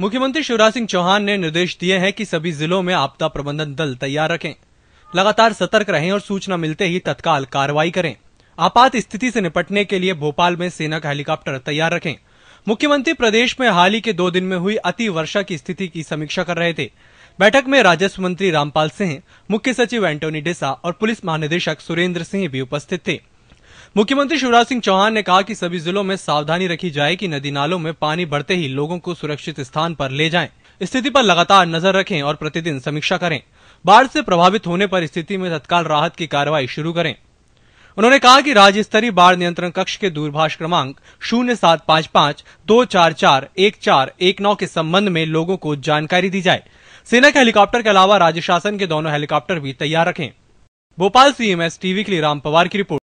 मुख्यमंत्री शिवराज सिंह चौहान ने निर्देश दिए हैं कि सभी जिलों में आपदा प्रबंधन दल तैयार रखें, लगातार सतर्क रहें और सूचना मिलते ही तत्काल कार्रवाई करें। आपात स्थिति से निपटने के लिए भोपाल में सेना का हेलीकॉप्टर तैयार रखें। मुख्यमंत्री प्रदेश में हाल ही के दो दिन में हुई अति वर्षा की स्थिति की समीक्षा कर रहे थे। बैठक में राजस्व मंत्री रामपाल सिंह, मुख्य सचिव एंटोनी डिसा और पुलिस महानिदेशक सुरेंद्र सिंह भी उपस्थित थे। मुख्यमंत्री शिवराज सिंह चौहान ने कहा कि सभी जिलों में सावधानी रखी जाए कि नदी नालों में पानी बढ़ते ही लोगों को सुरक्षित स्थान पर ले जाएँ। स्थिति पर लगातार नज़र रखें और प्रतिदिन समीक्षा करें। बाढ़ से प्रभावित होने पर स्थिति में तत्काल राहत की कार्रवाई शुरू करें। उन्होंने कहा कि राज्य स्तरीय बाढ़ नियंत्रण कक्ष के दूरभाष क्रमांक शून्य सात पाँच पाँच दो चार चार एक चार एक नौ के संबंध में लोगों को जानकारी दी जाए। सेना के हेलीकॉप्टर के अलावा राज्य शासन के दोनों हेलीकॉप्टर भी तैयार रखें। भोपाल सीएमएस टीवी के लिए राम पवार की रिपोर्ट।